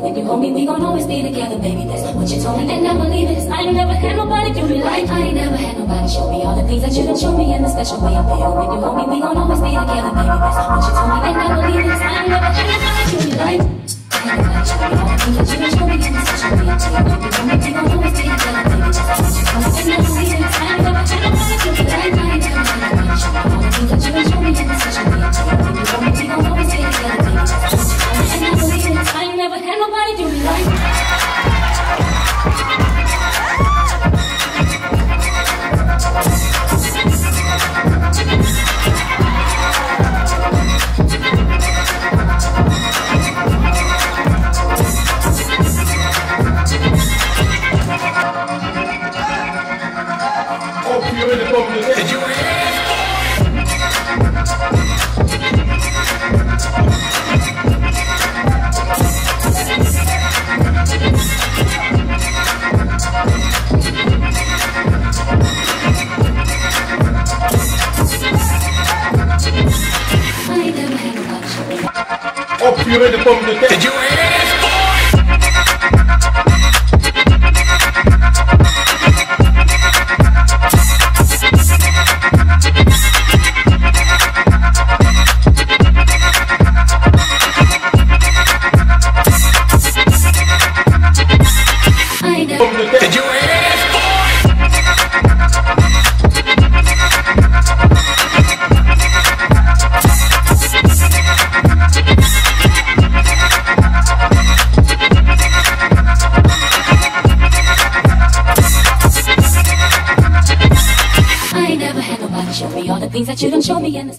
when you hold me. We gon' always be together, baby. That's what you told me, and I believe it. I ain't never had nobody do me like I ain't never had nobody show me all the things that you done show me in the special way I feel when you hold me. We gon' always be together, baby. That's what you told me, I ain't never had nobody show me. Hope you're in the top Show me all the things that you don't show me in the